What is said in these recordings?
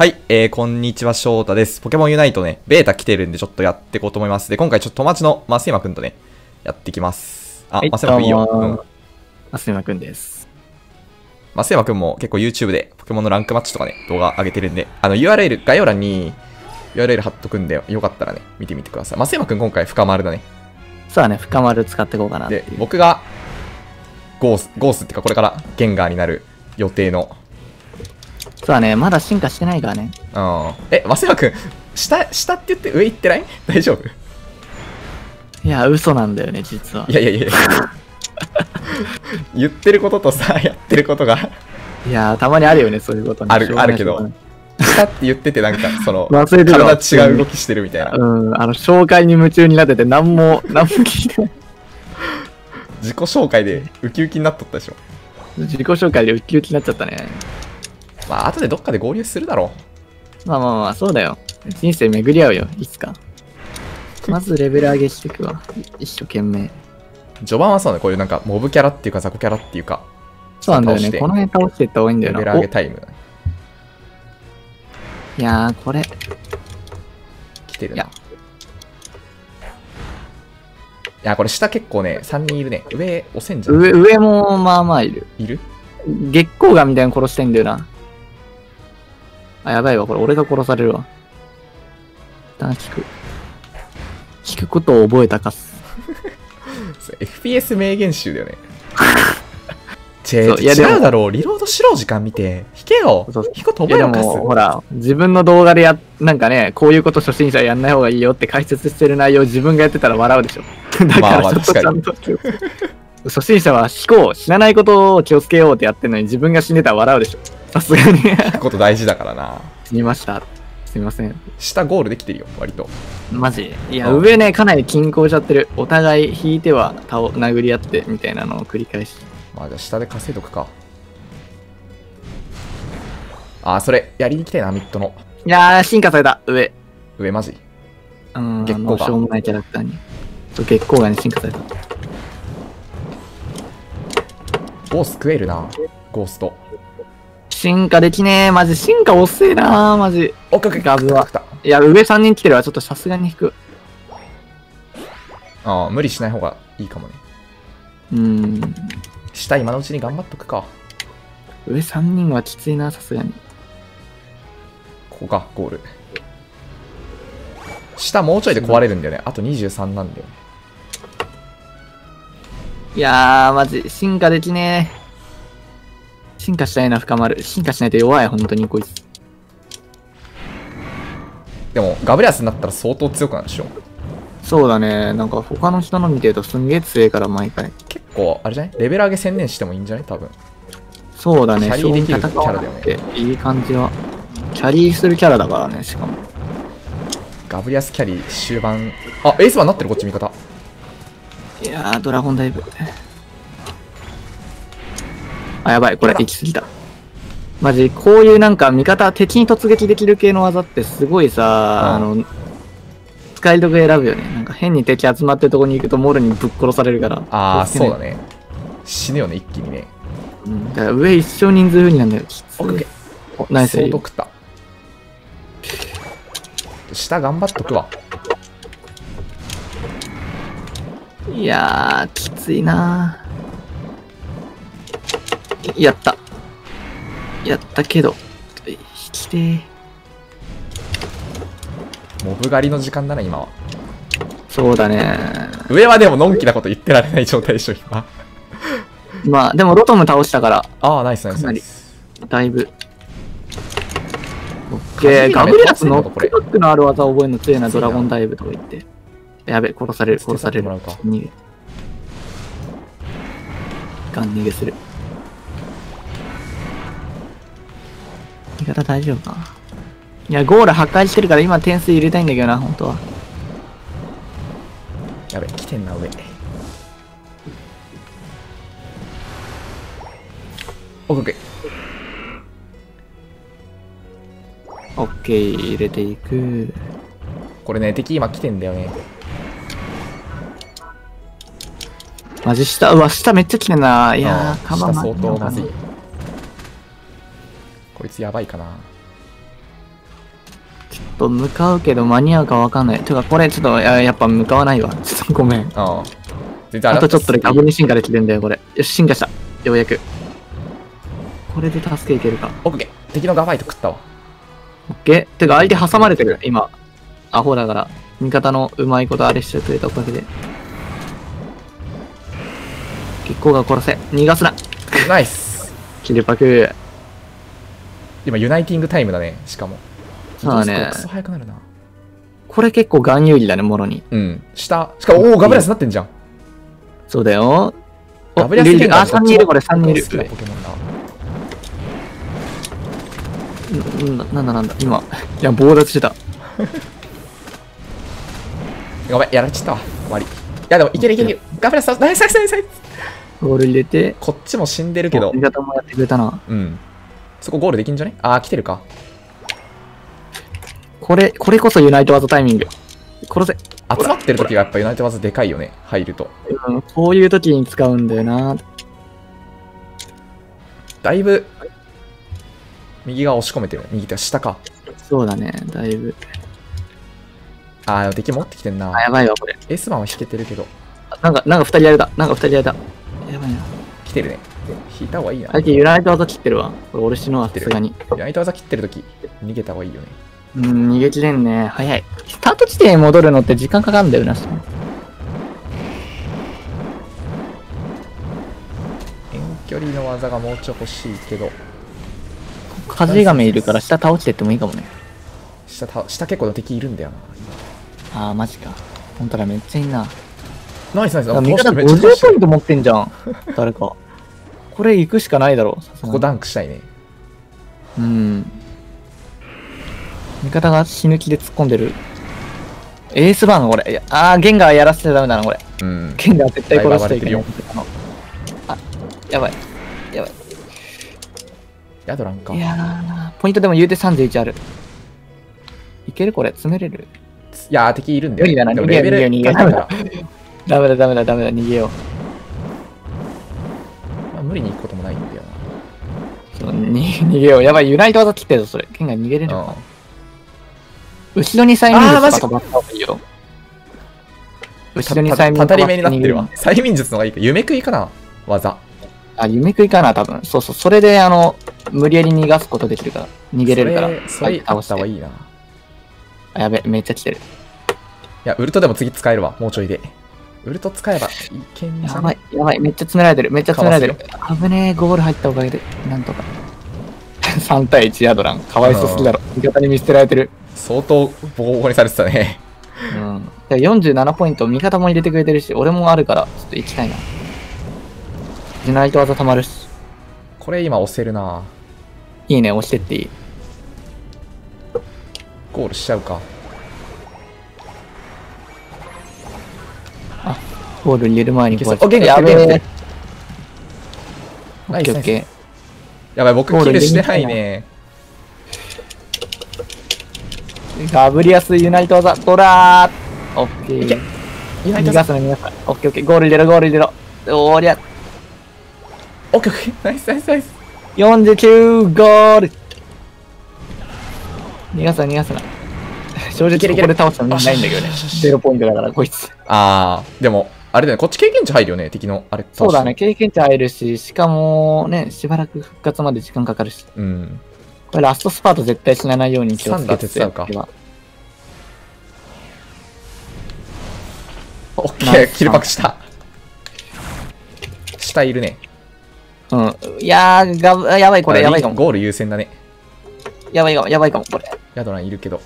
はい、えー、こんにちは、翔太です。ポケモンユナイトね、ベータ来てるんでちょっとやっていこうと思います。で、今回ちょっと友達の増山くんとね、やってきます。あ、はい増山くんいいよ。どうもうん。増山くんです。増山くんも結構 YouTube でポケモンのランクマッチとかね、動画上げてるんで、あの URL、概要欄に URL 貼っとくんで、よかったらね、見てみてください。増山くん今回深丸だね。そうだね、深丸使っていこうかなで僕がゴース、ゴースっていうかこれからゲンガーになる予定の、そうだね、まだ進化してないからね。うん。え、増山くん、下、下って言って上行ってない？大丈夫？いや、嘘なんだよね、実は。いやいやいや 言ってることとさ、やってることがいや、たまにあるよね、そういうことねあるあるけどしょうがない下って言っててなんか、その、忘れて体違う動きしてるみたいな。うん、あの、紹介に夢中になってて、何も、何も聞いてない。自己紹介でウキウキになっとったでしょ。自己紹介でウキウキになっちゃったね。まあ、後でどっかで合流するだろまあまあまあ、そうだよ。人生巡り合うよ、いつか。まずレベル上げしていくわ。一生懸命。う。序盤はそうね、こういうなんか、モブキャラっていうか、雑魚キャラっていうか、そうなんだよね。この辺倒していった方がいいんだよな。レベル上げタイムおいやー、これ、来てるな。いやいや、これ下結構ね、3人いるね。上押せんじゃん。上、上もまあまあいる。いる？月光河みたいに殺したいんだよな。あ、やばいわ。これ俺が殺されるわ。一旦引く。引くことを覚えたかす。FPS 名言集だよね。いやでも違うだろう。リロードしろ、時間見て。引けよそうそう。引くと覚えろかほら、自分の動画でや、なんかね、こういうこと初心者やんない方がいいよって解説してる内容自分がやってたら笑うでしょ。だからちょっとちゃんと初心者は引こう、知らないことを気をつけようってやってるのに自分が死んでたら笑うでしょ。さすがに。引くこと大事だからな。死にました。すいません。下ゴールできてるよ、割と。マジ？いや、うん上ね、かなり均衡しちゃってる。お互い引いては倒殴り合ってみたいなのを繰り返し。まあじゃあ下で稼いどくか。あー、それ、やりに来たいな、ミッドの。いやー、進化された、上。上マジ？うん、月光河あのしょうもないキャラクターに。そう月光河に進化された。ゴース食えるな。ゴースト。進化できねえ。マジ、進化遅えなー、マジ。おっかけガブは。いや、上3人来てるわ。ちょっとさすがに引く。あー無理しない方がいいかもね。うーん。下今のうちに頑張っとくか。上3人はきついな、さすがに。ここか、ゴール。下もうちょいで壊れるんだよね。あと23なんだよね。いやー、マジ、進化できねえ。進化したいな、深まる。進化しないと弱い、本当にこいつ。でも、ガブリアスになったら相当強くなるでしょ。そうだね。なんか他の人の見てるとすんげえ強いから、毎回。結構、あれじゃない？レベル上げ専念してもいいんじゃない？多分。そうだね。キャリーできるキャラていい感じは。キャリーするキャラだからね、しかも。ガブリアスキャリー終盤。あ、エースマンなってる、こっち味方。いやー、ドラゴンダイブ。あ、やばい、これ行き過ぎた。マジ、こういうなんか味方、敵に突撃できる系の技ってすごいさ、あの、使いどこ選ぶよね。なんか変に敵集まってるとこに行くとモルにぶっ殺されるから。ああ、そうだね。死ぬよね、一気にね。うん。だから上一生人数不利なんだよ。きつオッケーい。お、ナイス。相当食った。下頑張っとくわ。いやー、きついなーやった。やったけど、引きてー。モブ狩りの時間だな、今は。そうだね。上はでものんきなこと言ってられない状態でしょ、今。まあ、でもロトム倒したから、ああ、ナイスナイスナイス。だいぶ。オッケー、ガブリアスノックバックのある技覚えるの強いな、ドラゴンダイブとか言って。やべ、殺される、殺される。逃げ。ガン逃げする。味方大丈夫か？いや、ゴール破壊してるから今点数入れたいんだけどな、本当は。やべ、来てんな、上。オッケー。オッケー、入れていく。これね、敵今来てんだよね。マジ下、うわ、下めっちゃ来てんな。いやー、うん下カバー相当まずいな。こいつやばいかな。と向かうけど間に合うかわかんない。てかこれちょっとややっぱ向かわないわ。ちょっとごめん。うん。全然あとちょっとでガブに。に進化できるんだよ、これ。よし、進化した。ようやく。これで助けいけるか。オッケー。敵のガバイト食ったわ。オッケー。てか相手挟まれてる、今。アホだから。味方のうまいことあれしてくれたおかげで。結構が殺せ。逃がすな。ナイス。キルパク。今、ユナイティングタイムだね、しかも。そうだねクソ速くなるな。これ結構ガン有利だね、もろに。うん。下。しかも、おお、ガブリアスなってんじゃん。そうだよ。おガブリアスあ、ゲンガー3人いる、これ3人いるポケモンだ。うんななんだなんだ、今。いや、棒立ちしてた。ごめん、やられちゃったわ。終わり。いや、でも、いけるいける。ガブリアス、ナイスナイスナイスナイスゴール入れて。こっちも死んでるけど味方もやってくれたな。うん。そこゴールできんじゃね？あー、来てるか。これ、これこそユナイト技タイミング。殺せ。集まってる時がやっぱユナイト技でかいよね。入ると。うん、こういう時に使うんだよな。だいぶ、右側押し込めてるね。右手下か。そうだね、だいぶ。あー、敵持ってきてんなあ、。やばいわ、これ。エースマンは引けてるけど、なんか、なんか二人やれた。なんか二人やれた。やばいな。来てるね。引いた方がいいな。相手ユナイト技切ってるわ。これ俺死ぬわ、さすがに。ユナイト技切ってる時、逃げた方がいいよね。うん、逃げ切れんね。早い。スタート地点に戻るのって時間かかるんだよな。遠距離の技がもうちょい欲しいけど、カジガメいるから下倒してってもいいかもね。下た、下結構の敵いるんだよな。あー、マジか。ほんとだ、めっちゃいいな。ナイスナイス。あ味方めっちゃ50倒してるポイント持ってんじゃん。誰か。これ行くしかないだろ。さすがにここダンクしたいね。うん。味方が死ぬ気で突っ込んでる。エースバーンこれ。あー、ゲンガーやらせちゃダメだな、これ。うん。ゲンガー絶対殺しちゃいけ。あ、やばい。やばい。ヤドランか。いやー、ポイントでも言うて31ある。いけるこれ詰めれる？いやー、敵いるんだよ。無理だな逃げよう逃げよう ダメだダメだダメだ逃げよまあ無理に行くこともないんだよう。そうに逃げよう。やばい、ユナイト技切ってるぞ、それ。ゲンガー逃げれるな。のか。後ろに催眠術とか飛ばった方がいいよ。うん。後ろにた催眠たたり目になってるわ。催眠術の方がいいか。夢食いかな技。あ、夢食いかな、多分。そうそう。それで、あの、無理やり逃がすことできるから。逃げれるから。それ、それあった方がいい。いな。いあ、やべ、めっちゃ来てる。や、ウルトでも次使えるわ。もうちょいで。ウルト使えばいけんじゃね？やばい、やばい。めっちゃ詰められてる。めっちゃ詰められてる。危ねえ、ゴール入ったおかげで。なんとか。3対1ヤドラン。かわいそうすぎだろ。味方に見捨てられてる。相当ボコボコにされてたね。うん。で47ポイント、味方も入れてくれてるし、俺もあるから、ちょっと行きたいな。ユナイト技溜まるし。これ今押せるな。いいね、押してっていい。ゴールしちゃうか。ゴール入れる前にこうやって。お元気やべえ。オッケーオッケー。やばい、僕キルしてないね。ガブリアスユナイト技、ドラーオッケー。ユナイト逃がすの逃がすの。オッケーオッケー。ゴール入れろ、ゴール入れろ。おーりゃ。オッケーオッケー。ナイスナイスナイス。49ゴール逃がすな、逃がすな。正直ここで倒したのないんだけどねゼロポイントだから、こいつ。あー、でも、あれだよね。こっち経験値入るよね。敵の、あれ。そうだね、。経験値入るし、しかもね、しばらく復活まで時間かかるし。うん。これラストスパート絶対死なないように気をつけてサンダー手伝うかオッケー。キルパクした。下いるね。うん。いやー、がぶ、やばい、これやばいかも。ゴール優先だね。やばいかも、やばいかも、これ。ヤドランいるけど。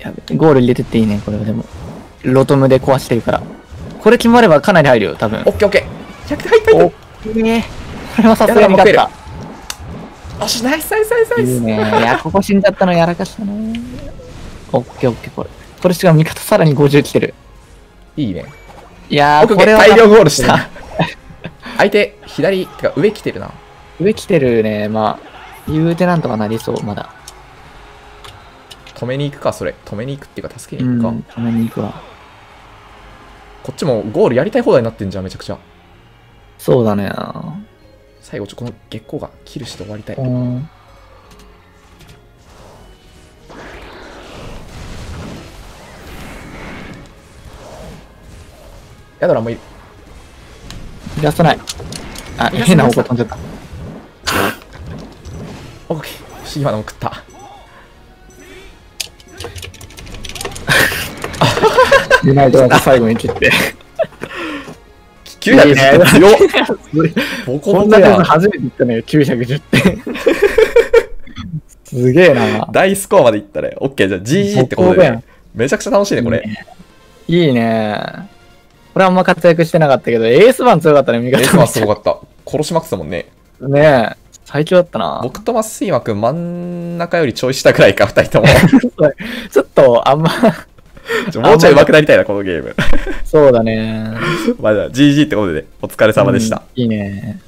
やべゴール入れてっていいね、これはでも。ロトムで壊してるから。これ決まればかなり入るよ、多分オ。ッケーオッケー。100入ったおねこれはさすがに勝った。た。よし、ナイスナイスナイスナイス。いいね。いや、ここ死んじゃったのやらかしたね。オッケーオッケー、これ。これしかも味方さらに50来てる。いいね。いやー。これは。大量ゴールした。相手、左、てか上来てるな。上来てるね。まあ、言うてなんとかなりそう、まだ。止めに行くか、それ。止めに行くっていうか、助けうん、に行くか。止めに行くわ。こっちもゴールやりたい放題になってんじゃん、めちゃくちゃ。そうだね。最後、ちょ、この月光がキルして終わりたい。ヤドラもいる。イラストない。あ、変な方向飛んじゃった。オッケー。不思議食った。ユナイトが最後に切って。910 いいね点強っボコこんなやん。初めて言ったね、910点。すげえな。大スコアまでいったね。オッケー、じゃあ GG ってことで、ボコボコやんね、めちゃくちゃ楽しいね、これ。いいね。これあんま活躍してなかったけど、エース番強かったね、味方エースはすごかった。殺しまくってたもんね。ねえ。最強だったな。僕とマスイマくん真ん中よりちょい下くらいか、二人とも。ちょっと、あんま、ちょもうちょい上手くなりたいな、このゲーム。そうだね。まあじゃあ GG ってことで、お疲れ様でした。うんいいね。